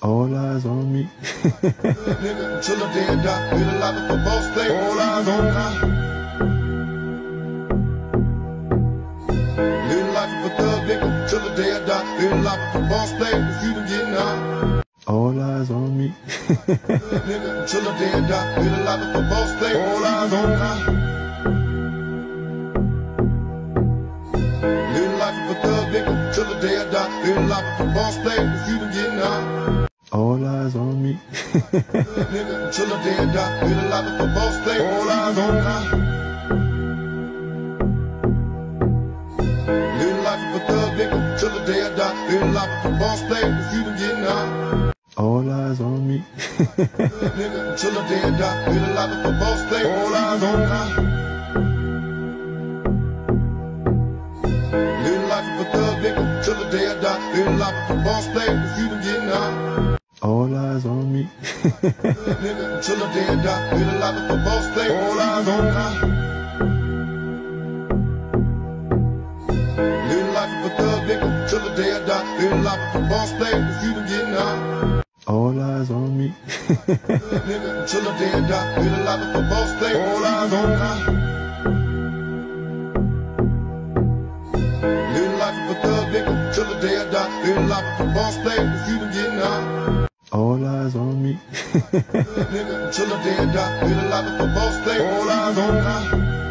All eyes on me. All eyes on me. Till the day I die. All eyes on me. the boss. All eyes on me. Live life of a thug nigga, till the day I die. Boss. If you been getting high. All eyes on me. All eyes on me. Till the day I die. All eyes on me. the boss. All eyes on me. Live life of a thug nigga, till the day I die. Boss. All eyes on me. Till the day I die. Live life of the boss player. All eyes on me. Live life of a thug nigga, till the day I die. Live life of a boss player. If you been getting high. All eyes on me. till the day I die. Live life of a boss player. All eyes on me.